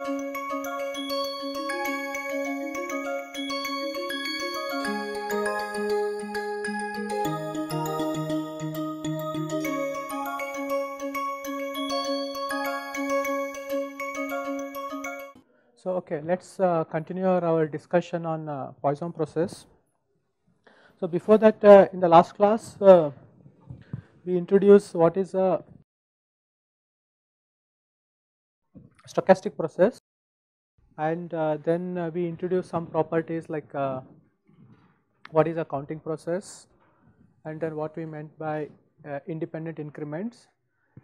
So, okay, let us uh, continue our discussion on uh, Poisson process. So, before that uh, in the last class uh, we introduced what is a stochastic process and uh, then uh, we introduce some properties like what is a counting process and then what we meant by independent increments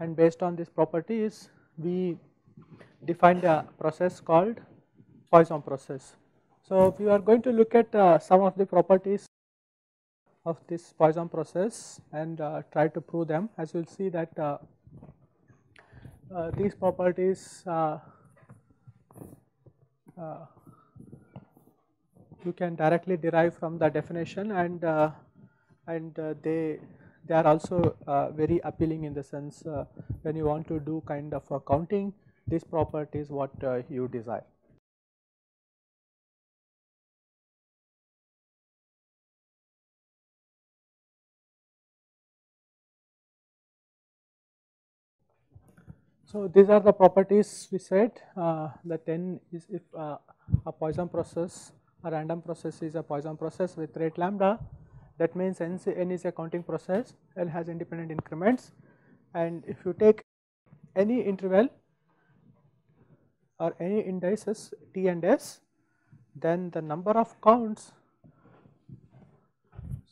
and based on these properties we defined a process called Poisson process. So, we are going to look at uh, some of the properties of this Poisson process and uh, try to prove them as you will see that uh, uh these properties uh, uh, you can directly derive from the definition and and they they are also very appealing in the sense when you want to do kind of a counting this property is what uh, you desire. So, these are the properties we said uh, that n is if uh, a Poisson process a random process is a Poisson process with rate lambda. That means n, n is a counting process L has independent increments. And if you take any interval or any indices t and s then the number of counts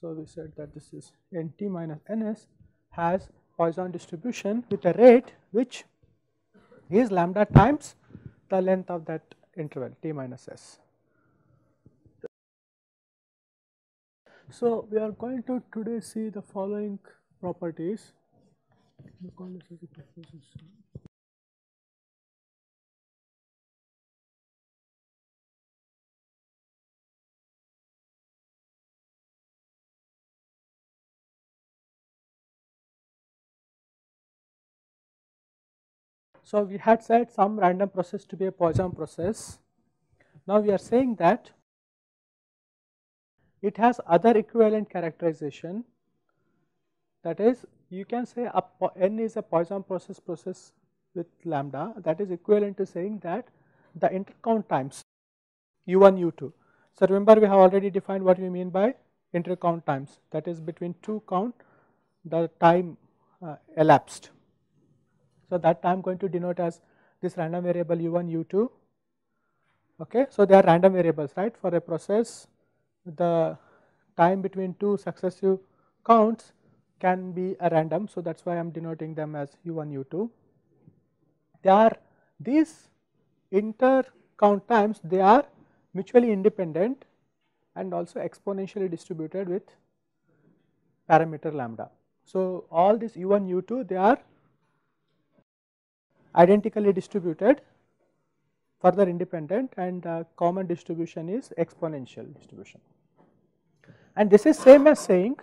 so we said that this is nt minus ns has Poisson distribution with a rate which is lambda times the length of that interval t minus s. So, we are going to today see the following properties. So, we had said some random process to be a Poisson process. Now, we are saying that it has other equivalent characterization that is you can say n is a Poisson process process with lambda that is equivalent to saying that the intercount times u1 u2. So, remember we have already defined what we mean by intercount times that is between two count the time uh, elapsed so, that I am going to denote as this random variable u1 u2 okay. So, they are random variables right for a process the time between two successive counts can be a random. So, that is why I am denoting them as u1 u2. They are these inter count times they are mutually independent and also exponentially distributed with parameter lambda. So, all these u1 u2 they are identically distributed further independent and uh, common distribution is exponential distribution. And this is same as saying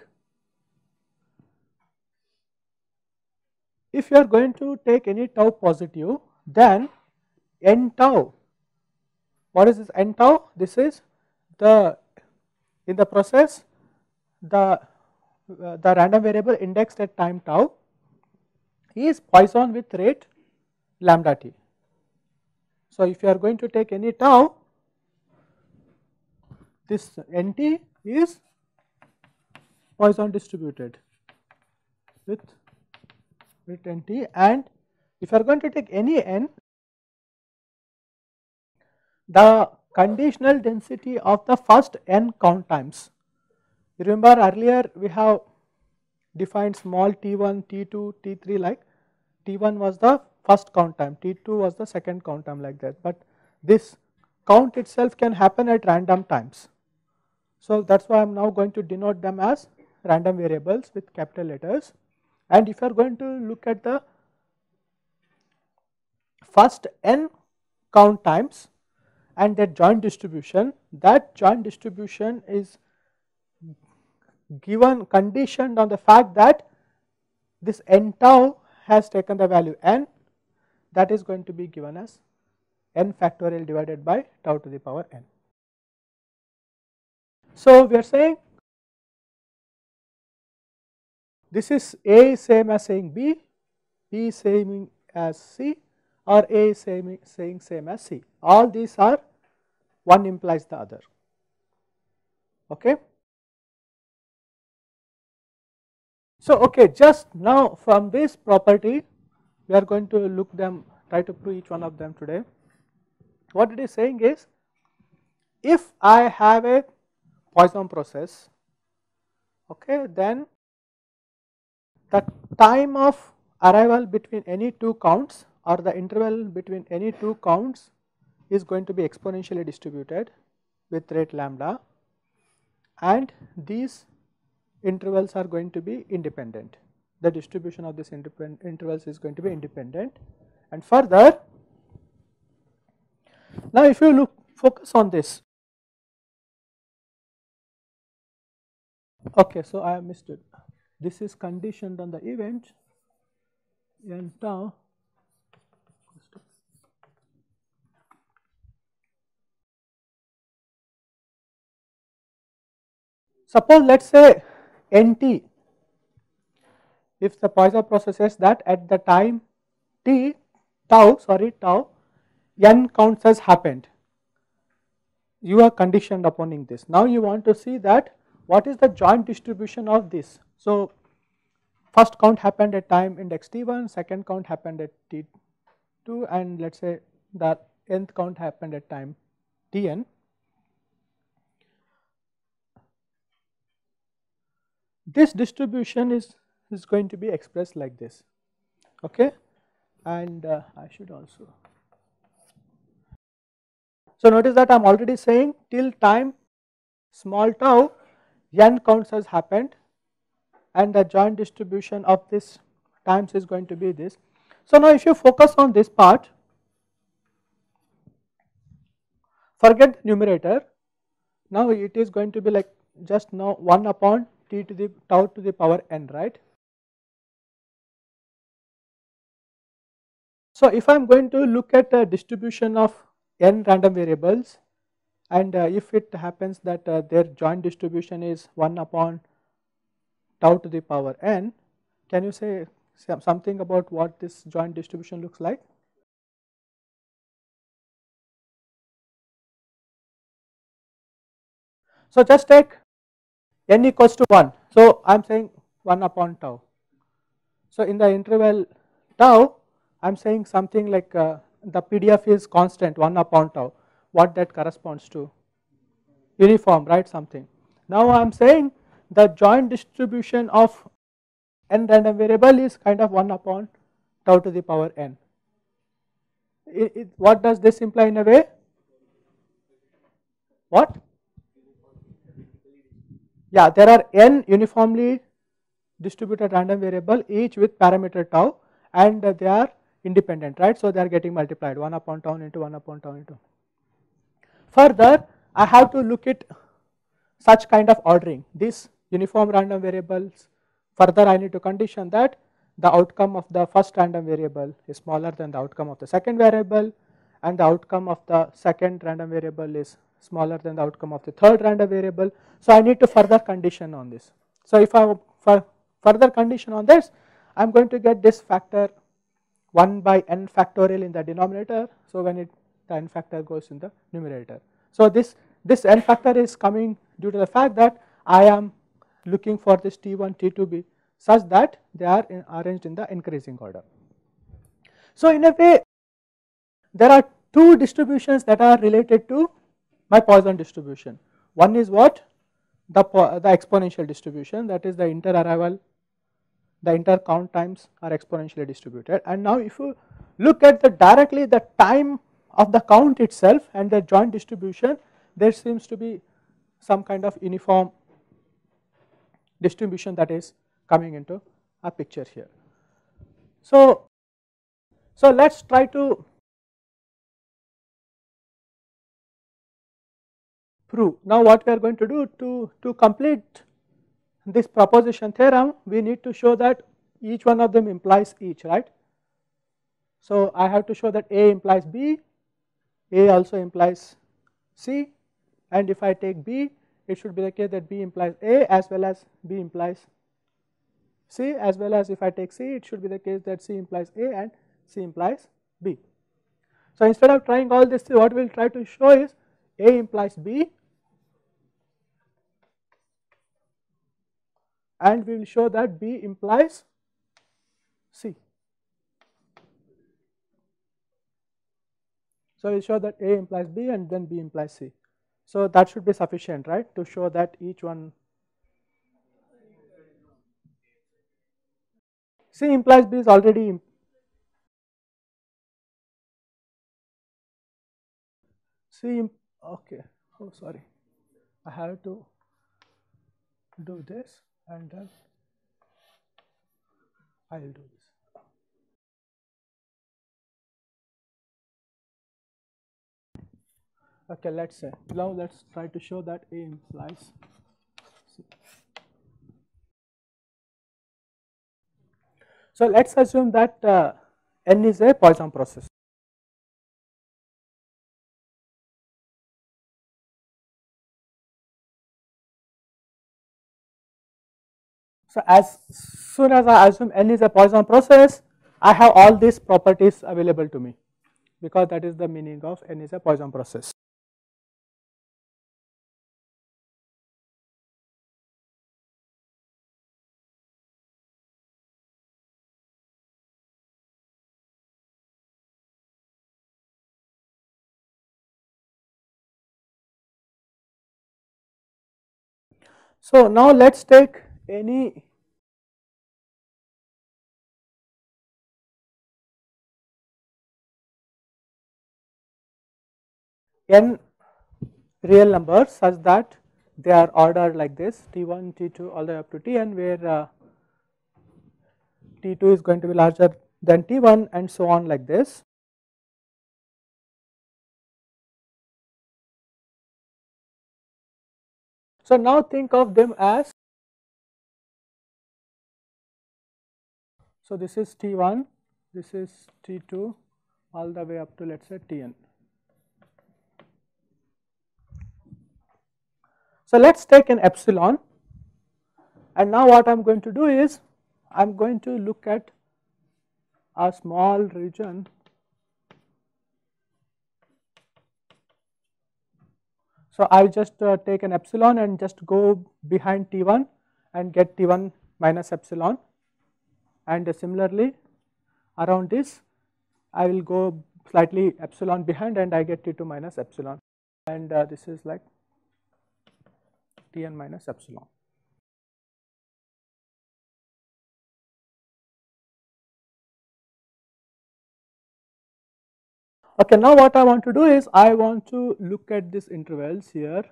if you are going to take any tau positive then n tau what is this n tau this is the in the process the uh, the random variable indexed at time tau is Poisson with rate lambda t. So, if you are going to take any tau this nt is Poisson distributed with with nt and if you are going to take any n the conditional density of the first n count times. Remember earlier we have defined small t1, t2, t3 like t1 was the first count time, T2 was the second count time like that, but this count itself can happen at random times. So, that is why I am now going to denote them as random variables with capital letters and if you are going to look at the first n count times and that joint distribution, that joint distribution is given conditioned on the fact that this n tau has taken the value n that is going to be given as n factorial divided by tau to the power n. So, we are saying this is A is same as saying B, B is same as C or A is same, saying same as C. All these are one implies the other. Okay. So, okay, just now from this property we are going to look them try to prove each one of them today. What it is saying is if I have a Poisson process okay then the time of arrival between any two counts or the interval between any two counts is going to be exponentially distributed with rate lambda and these intervals are going to be independent. The distribution of these intervals is going to be independent. And further now if you look focus on this. Okay so I have missed it this is conditioned on the event. N tau Suppose let us say nt if the Poisson process says that at the time t tau sorry tau n counts has happened you are conditioned upon this. Now you want to see that what is the joint distribution of this. So first count happened at time index t1, second count happened at t2 and let us say the nth count happened at time tn. This distribution is, is going to be expressed like this okay and uh, I should also. So notice that I am already saying till time small tau n counts has happened and the joint distribution of this times is going to be this. So now if you focus on this part forget numerator now it is going to be like just now 1 upon t to the tau to the power n right. So if I am going to look at a distribution of n random variables and uh, if it happens that uh, their joint distribution is 1 upon tau to the power n, can you say something about what this joint distribution looks like? So just take n equals to 1. So I am saying 1 upon tau. So in the interval tau, I am saying something like uh, the PDF is constant 1 upon tau, what that corresponds to? Uniform, right something. Now I am saying the joint distribution of n random variable is kind of 1 upon tau to the power n. It, it, what does this imply in a way? What? Yeah, there are n uniformly distributed random variable each with parameter tau and they are independent right. So, they are getting multiplied 1 upon tau into 1 upon tau into. Further I have to look at such kind of ordering these uniform random variables further I need to condition that the outcome of the first random variable is smaller than the outcome of the second variable and the outcome of the second random variable is smaller than the outcome of the third random variable. So, I need to further condition on this. So, if I further condition on this I am going to get this factor 1 by n factorial in the denominator. So, when it the n factor goes in the numerator. So, this this n factor is coming due to the fact that I am looking for this t1 t2 be such that they are in arranged in the increasing order. So, in a way there are two distributions that are related to my Poisson distribution. One is what the, the exponential distribution that is the inter arrival the inter count times are exponentially distributed and now if you look at the directly the time of the count itself and the joint distribution there seems to be some kind of uniform distribution that is coming into a picture here. So, so let us try to prove. Now what we are going to do to, to complete this proposition theorem we need to show that each one of them implies each right. So I have to show that A implies B A also implies C and if I take B it should be the case that B implies A as well as B implies C as well as if I take C it should be the case that C implies A and C implies B. So, instead of trying all this what we will try to show is A implies B and we will show that B implies C. So, we will show that A implies B and then B implies C. So, that should be sufficient right to show that each one C implies B is already C okay oh sorry I have to do this and I will do this. Okay, let's say now let's try to show that A implies. So let's assume that uh, N is a Poisson process. So as soon as I assume N is a Poisson process, I have all these properties available to me because that is the meaning of N is a Poisson process. So now let us take any n real numbers such that they are ordered like this T1, T2 all the way up to Tn where uh, T2 is going to be larger than T1 and so on like this. So now think of them as So, this is T1, this is T2 all the way up to let us say Tn. So, let us take an epsilon. And now what I am going to do is I am going to look at a small region. So, I just uh, take an epsilon and just go behind T1 and get T1 minus epsilon and similarly around this I will go slightly epsilon behind and I get T2 minus epsilon and uh, this is like Tn minus epsilon. Okay, now what I want to do is I want to look at these intervals here.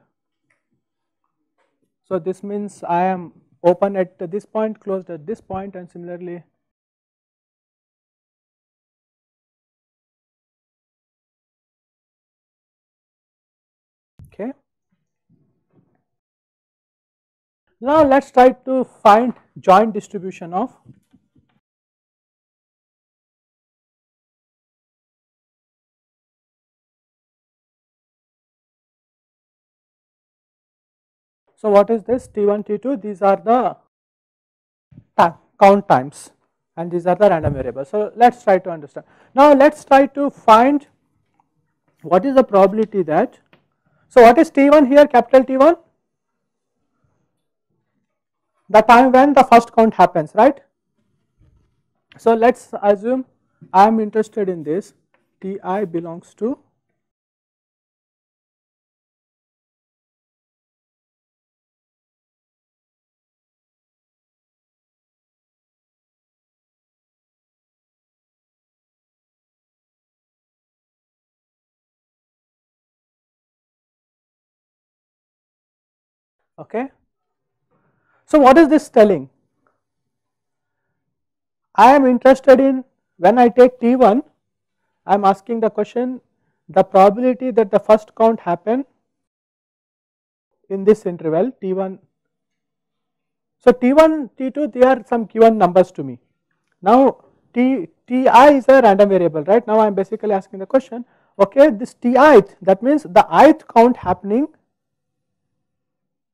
So this means I am open at this point, closed at this point and similarly okay. Now let us try to find joint distribution of So, what is this T1, T2 these are the count times and these are the random variables. So, let us try to understand. Now, let us try to find what is the probability that. So, what is T1 here capital T1? The time when the first count happens right. So, let us assume I am interested in this Ti belongs to okay. So what is this telling? I am interested in when I take T1 I am asking the question the probability that the first count happen in this interval T1. So T1, T2 they are some given numbers to me. Now T, Ti is a random variable right now I am basically asking the question okay this Ti that means the ith count happening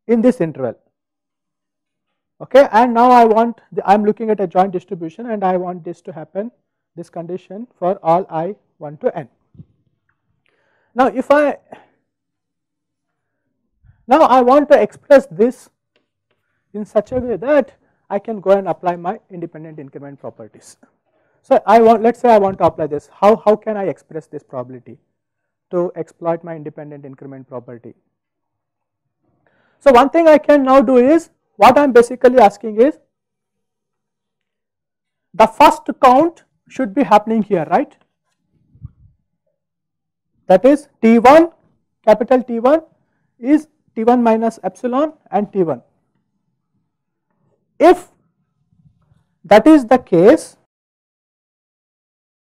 in this interval okay and now I want I am looking at a joint distribution and I want this to happen this condition for all i 1 to n. Now if I now I want to express this in such a way that I can go and apply my independent increment properties. So I want let us say I want to apply this how, how can I express this probability to exploit my independent increment property. So one thing I can now do is what I am basically asking is the first count should be happening here right that is T1 capital T1 is T1 minus epsilon and T1. If that is the case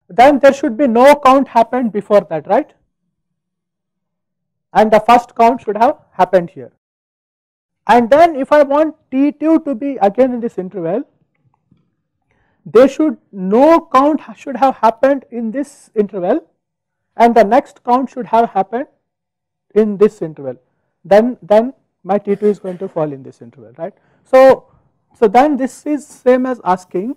then there should be no count happened before that right and the first count should have happened here. And then if I want T2 to be again in this interval they should no count should have happened in this interval and the next count should have happened in this interval then then my T2 is going to fall in this interval right. So, so then this is same as asking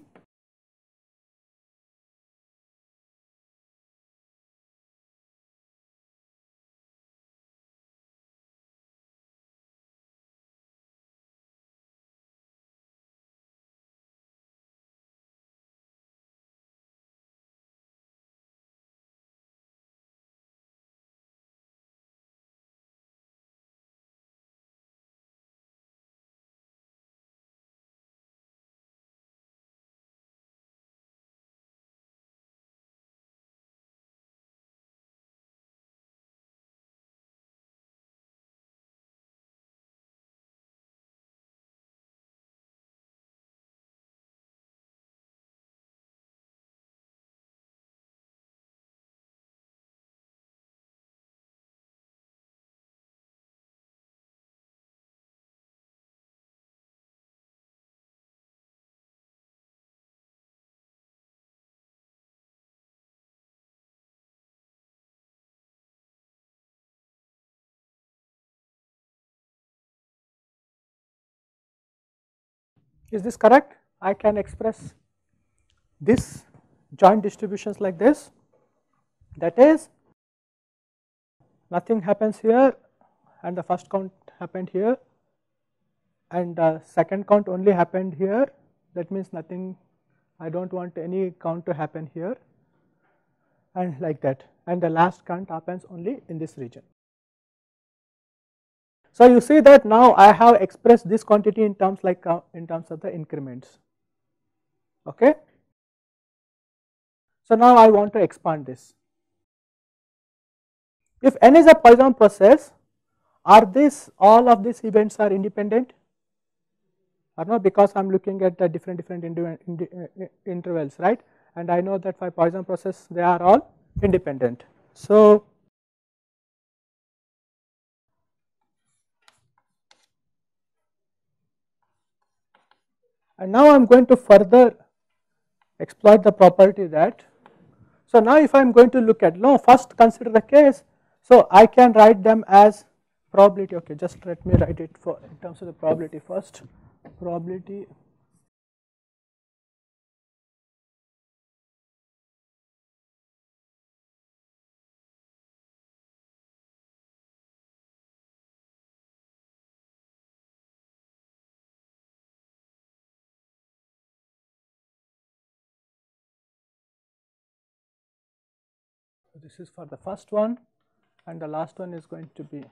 Is this correct? I can express this joint distributions like this that is nothing happens here and the first count happened here and the second count only happened here that means nothing I do not want any count to happen here and like that and the last count happens only in this region. So you see that now I have expressed this quantity in terms like uh, in terms of the increments. Okay. So now I want to expand this. If n is a Poisson process, are this all of these events are independent or not because I am looking at the different different uh, intervals right and I know that for Poisson process they are all independent. So And now I am going to further exploit the property that, so now if I am going to look at, no first consider the case, so I can write them as probability, okay just let me write it for in terms of the probability first, probability this is for the first one and the last one is going to be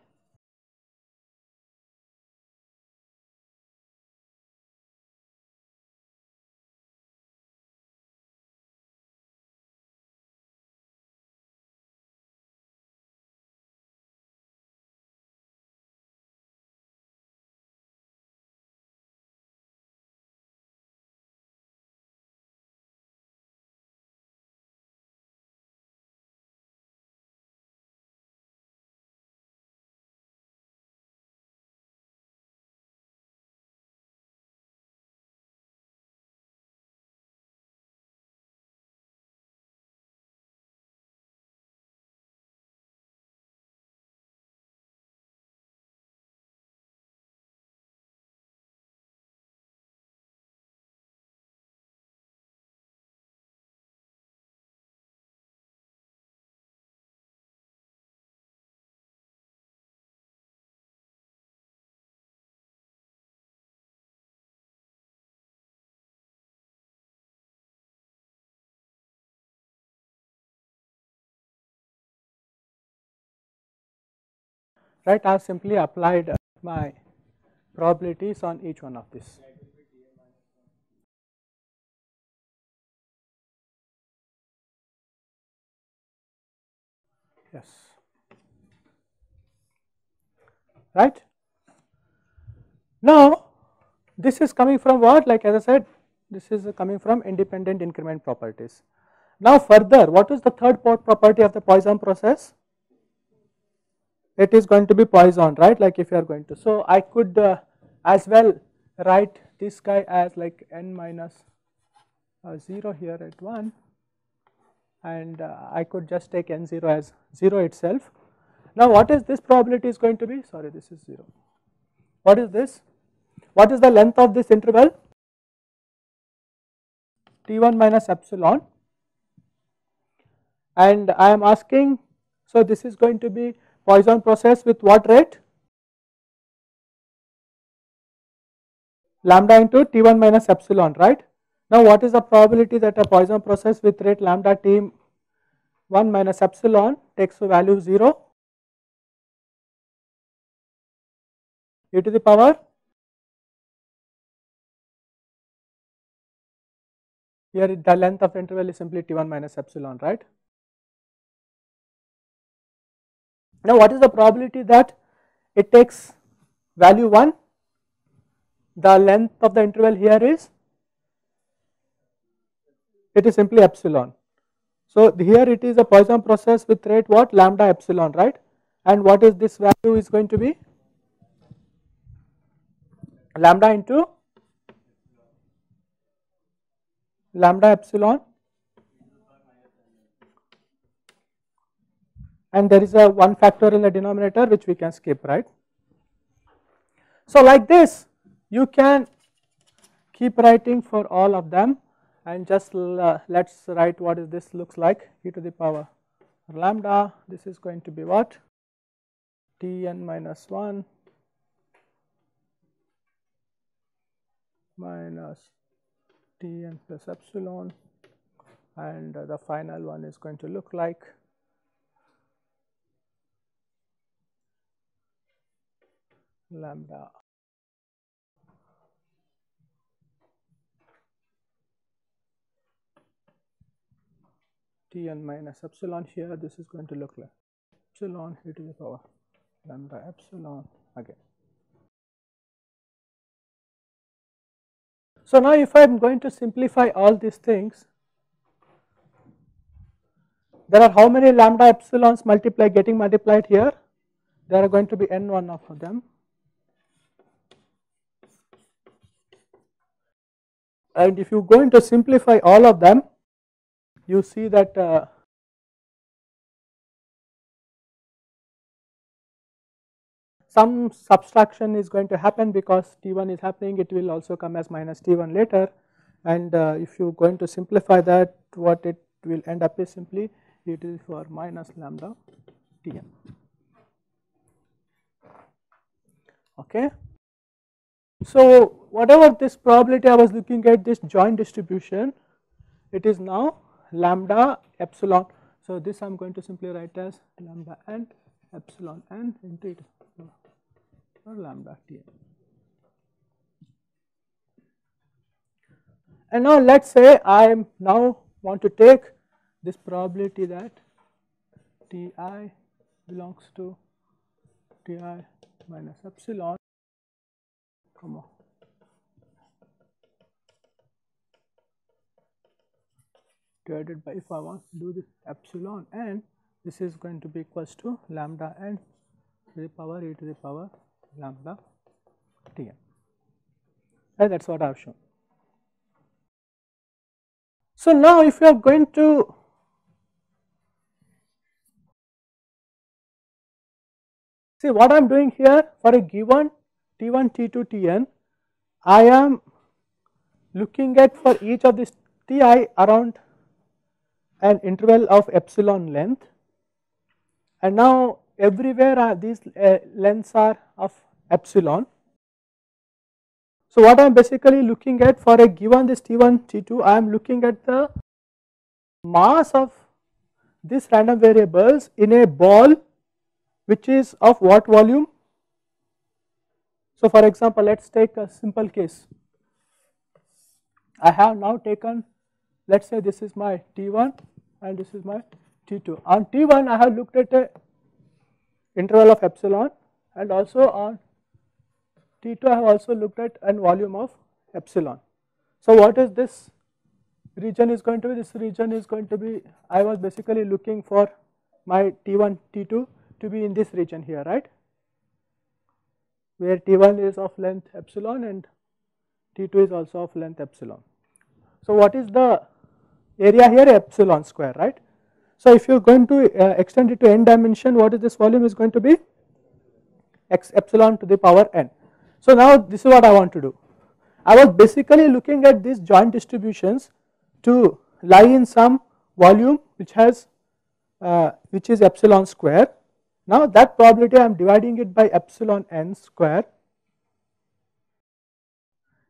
right I have simply applied uh, my probabilities on each one of these. Yes. Right. Now, this is coming from what like as I said this is coming from independent increment properties. Now further what is the third property of the Poisson process? It is going to be Poisson right like if you are going to. So I could uh, as well write this guy as like n minus uh, 0 here at 1 and uh, I could just take n0 as 0 itself. Now what is this probability is going to be sorry this is 0. What is this? What is the length of this interval? T1 minus epsilon and I am asking so this is going to be Poisson process with what rate? Lambda into T1 minus epsilon right. Now what is the probability that a Poisson process with rate lambda T1 minus epsilon takes the value 0 e to the power Here the length of interval is simply T1 minus epsilon, right. Now what is the probability that it takes value 1? The length of the interval here is, it is simply epsilon. So here it is a Poisson process with rate what lambda epsilon, right. And what is this value is going to be? Lambda into lambda epsilon and there is a one factor in the denominator which we can skip right. So like this you can keep writing for all of them and just uh, let us write what is this looks like. E to the power lambda this is going to be what? Tn minus 1 minus Tn plus epsilon. And the final one is going to look like lambda Tn minus epsilon here this is going to look like epsilon e to the power lambda epsilon again. So now if I am going to simplify all these things, there are how many lambda epsilons multiply getting multiplied here? There are going to be n one of them. And if you go into simplify all of them, you see that uh, some subtraction is going to happen because T1 is happening it will also come as minus T1 later and uh, if you are going to simplify that what it will end up is simply it is for minus lambda Tn. Okay. So whatever this probability I was looking at this joint distribution it is now lambda epsilon. So this I am going to simply write as lambda n epsilon n into it or lambda T. And now let us say I am now want to take this probability that Ti belongs to Ti minus epsilon comma divided by if I want to do this epsilon and this is going to be equals to lambda n to the power e to the power lambda Tn and that is what I have shown. So now if you are going to see what I am doing here for a given T1, T2, Tn, I am looking at for each of these Ti around an interval of epsilon length and now everywhere uh, these uh, lengths are of epsilon. So what I am basically looking at for a given this T1, T2, I am looking at the mass of these random variables in a ball which is of what volume? So, for example, let us take a simple case. I have now taken let us say this is my T1 and this is my T2. On T1 I have looked at a interval of epsilon and also on T2 I have also looked at an volume of epsilon. So, what is this region is going to be? This region is going to be I was basically looking for my T1 T2 to be in this region here right where T1 is of length epsilon and T2 is also of length epsilon. So, what is the area here epsilon square right. So, if you are going to uh, extend it to n dimension what is this volume is going to be x epsilon to the power n. So, now this is what I want to do. I was basically looking at these joint distributions to lie in some volume which has uh, which is epsilon square. Now that probability I am dividing it by epsilon n square.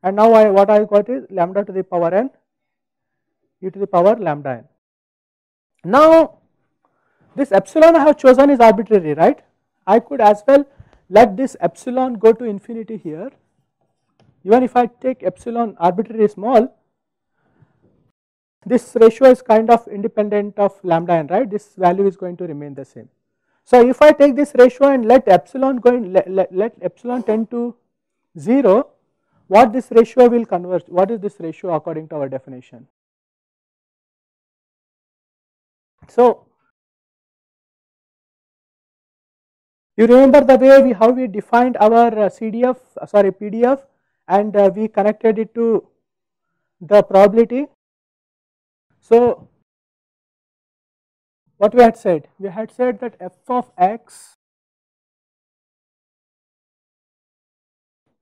And now I what I got is lambda to the power n e to the power lambda n. Now this epsilon I have chosen is arbitrary right? I could as well let this epsilon go to infinity here. Even if I take epsilon arbitrarily small. This ratio is kind of independent of lambda n right? This value is going to remain the same. So if I take this ratio and let epsilon go in let, let, let epsilon tend to 0 what this ratio will converge what is this ratio according to our definition So, you remember the way we how we defined our uh, CDF sorry PDF and uh, we connected it to the probability. So, what we had said? We had said that f of x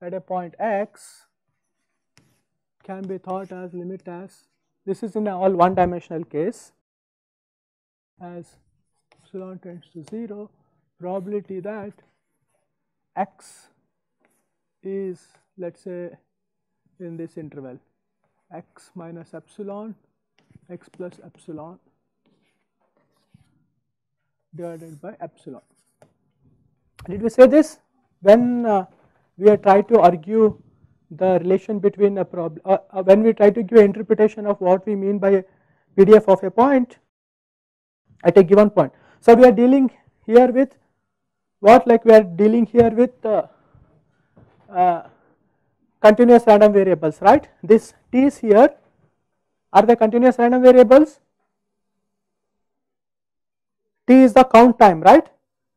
at a point x can be thought as limit as this is in all one dimensional case as epsilon tends to 0 probability that x is let us say in this interval x minus epsilon x plus epsilon divided by epsilon. Did we say this when uh, we are trying to argue the relation between a problem uh, uh, when we try to give interpretation of what we mean by PDF of a point at a given point. So, we are dealing here with what like we are dealing here with uh, uh, continuous random variables right this t's here are the continuous random variables t is the count time right?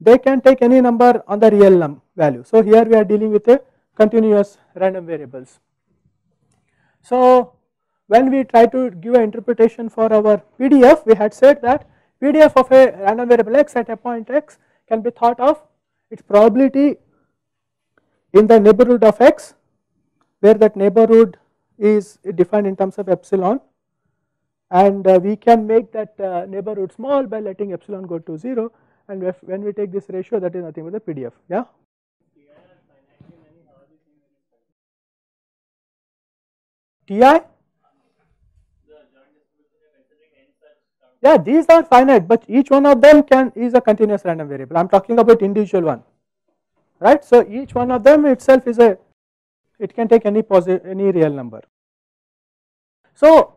They can take any number on the real num value. So here we are dealing with a continuous random variables. So when we try to give an interpretation for our pdf we had said that PDF of a random variable x at a point x can be thought of its probability in the neighborhood of x where that neighborhood is defined in terms of epsilon and uh, we can make that uh, neighborhood small by letting epsilon go to 0 and if, when we take this ratio that is nothing but the PDF yeah. TI Yeah, these are finite, but each one of them can is a continuous random variable. I am talking about individual one, right? So each one of them itself is a, it can take any positive, any real number. So,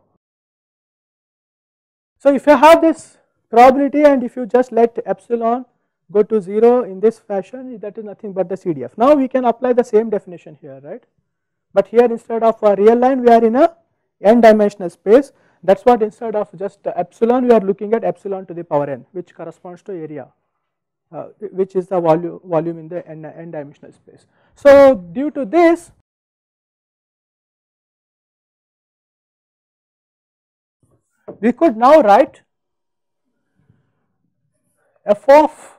so if you have this probability and if you just let epsilon go to 0 in this fashion, that is nothing but the CDF. Now we can apply the same definition here, right? But here instead of a real line, we are in a n dimensional space that is what instead of just epsilon we are looking at epsilon to the power n which corresponds to area uh, which is the volume volume in the n, n dimensional space. So due to this we could now write f of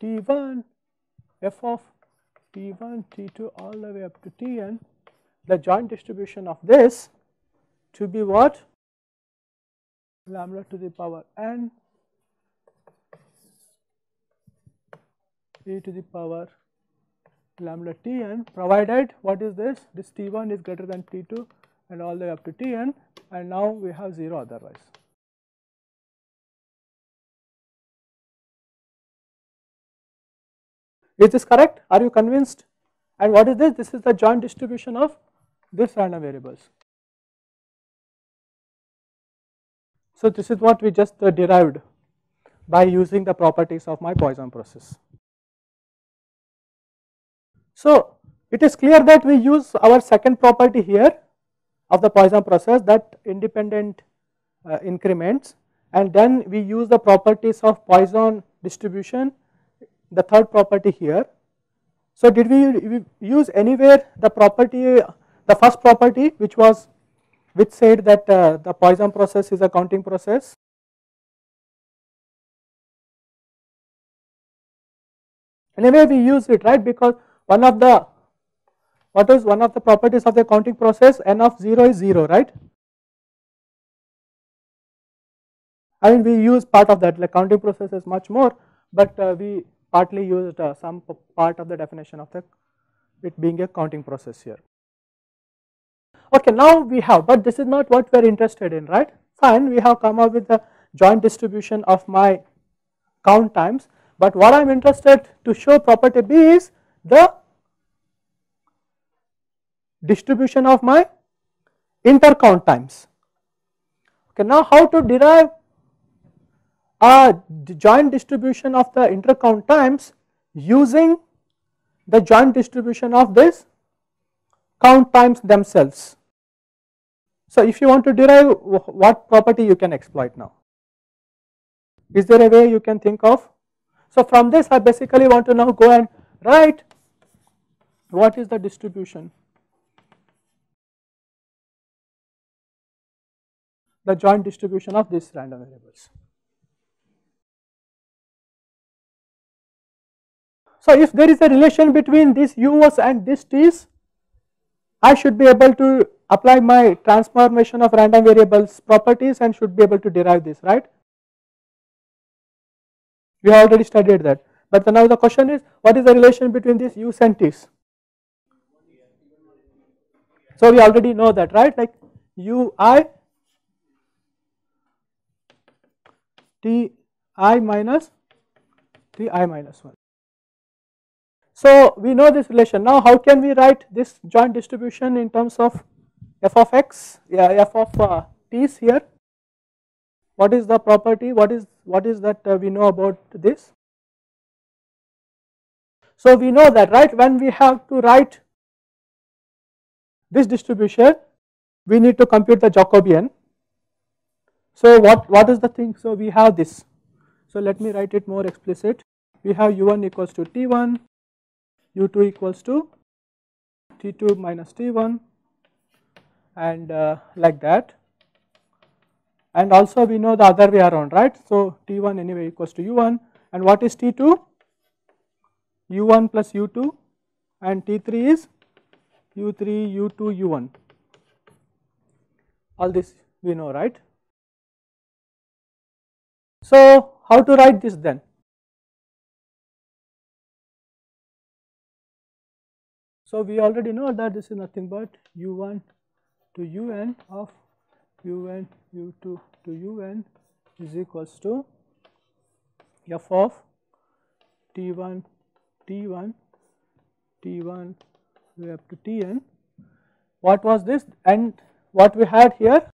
t1 f of t1 t2 all the way up to tn the joint distribution of this to be what? Lambda to the power n e to the power lambda tn provided what is this? This t1 is greater than t2 and all the way up to tn and now we have 0 otherwise. Is this correct? Are you convinced? And what is this? This is the joint distribution of this random variables. So this is what we just uh, derived by using the properties of my Poisson process. So it is clear that we use our second property here of the Poisson process that independent uh, increments. And then we use the properties of Poisson distribution the third property here. So did we use anywhere the property the first property which was which said that uh, the Poisson process is a counting process? Anyway we use it right? Because one of the what is one of the properties of the counting process n of 0 is 0 right I mean we use part of that like counting process is much more but uh, we partly used uh, some part of the definition of the it being a counting process here. Okay, now we have, but this is not what we are interested in, right? Fine, we have come up with the joint distribution of my count times, but what I am interested to show property B is the distribution of my intercount times. Okay, now how to derive a joint distribution of the intercount times using the joint distribution of this count times themselves. So if you want to derive what property you can exploit now? Is there a way you can think of? So from this I basically want to now go and write what is the distribution the joint distribution of these random variables. So if there is a relation between these u's and these t's, I should be able to apply my transformation of random variables properties and should be able to derive this, right? We have already studied that. But now the question is, what is the relation between these u's and t's? So we already know that, right? Like ui t i minus t i minus 1. So we know this relation. Now how can we write this joint distribution in terms of f of x, yeah, f of uh, t's here? What is the property? What is what is that uh, we know about this? So we know that right when we have to write this distribution, we need to compute the Jacobian. So what what is the thing? So we have this. So let me write it more explicit. We have u1 equals to t1 u2 equals to t2 minus t1 and uh, like that and also we know the other way around right. So t1 anyway equals to u1 and what is t2 u1 plus u2 and t3 is u3 u2 u1 all this we know right. So how to write this then So we already know that this is nothing but u1 to un of un u2 to un is equals to f of t1 t1 t1 we up to tn. What was this and what we had here?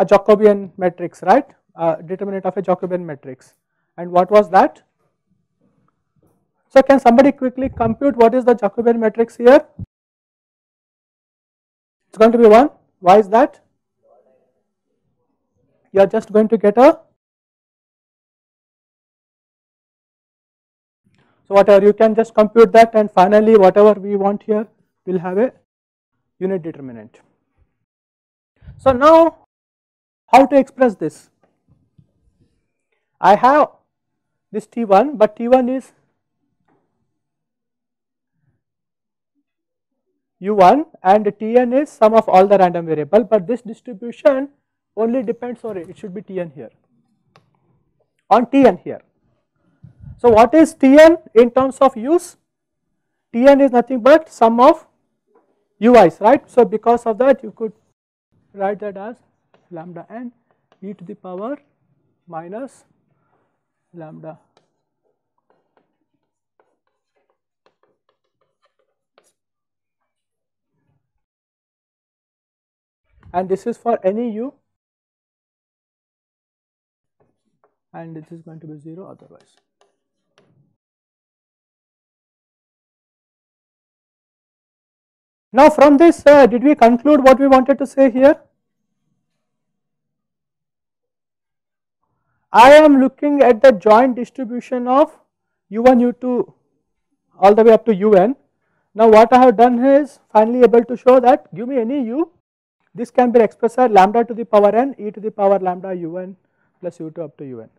A Jacobian matrix, right? Determinant of a Jacobian matrix. And what was that? So can somebody quickly compute what is the Jacobian matrix here? It's going to be 1. Why is that? You are just going to get a So whatever you can just compute that and finally whatever we want here will have a unit determinant. So now how to express this? I have this T1 but T1 is u1 and tn is sum of all the random variable but this distribution only depends sorry it should be tn here on tn here. So what is tn in terms of u's? tn is nothing but sum of ui's right. So because of that you could write that as lambda n e to the power minus lambda and this is for any u and this is going to be 0 otherwise. Now, from this uh, did we conclude what we wanted to say here? I am looking at the joint distribution of u1 u2 all the way up to un. Now what I have done is finally able to show that give me any u this can be expressed as lambda to the power n e to the power lambda un plus u2 up to un.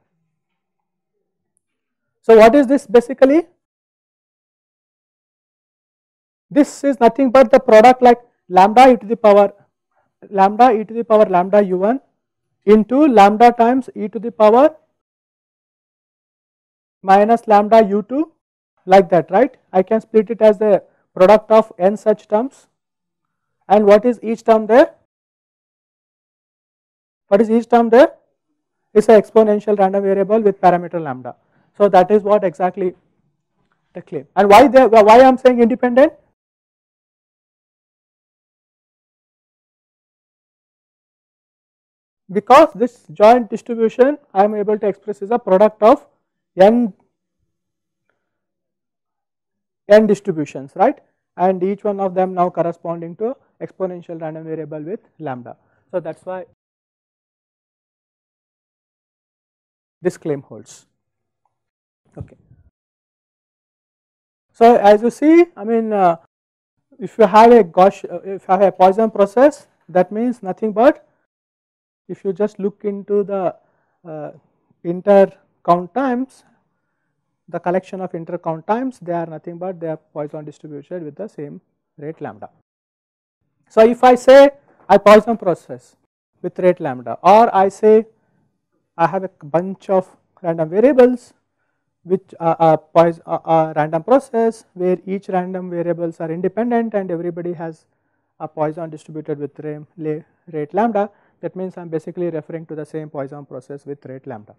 So what is this basically? This is nothing but the product like lambda e to the power lambda e to the power lambda u1 into lambda times e to the power minus lambda u2 like that right. I can split it as the product of n such terms and what is each term there? What is each term there? It is an exponential random variable with parameter lambda. So that is what exactly the claim and why they why I am saying independent because this joint distribution I am able to express is a product of n n distributions right and each one of them now corresponding to exponential random variable with lambda. So that is why this claim holds okay. So as you see I mean uh, if you have a Gauss uh, if you have a Poisson process that means nothing but if you just look into the uh, inter count times the collection of inter count times they are nothing but they are Poisson distributed with the same rate lambda. So if I say I Poisson process with rate lambda or I say I have a bunch of random variables which are a, a, a random process where each random variables are independent and everybody has a Poisson distributed with rate lambda that means I am basically referring to the same Poisson process with rate lambda.